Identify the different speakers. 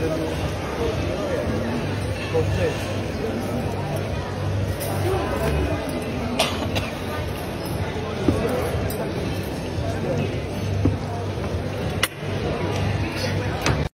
Speaker 1: tane simit alacağız. Gözünde bir Koklayız.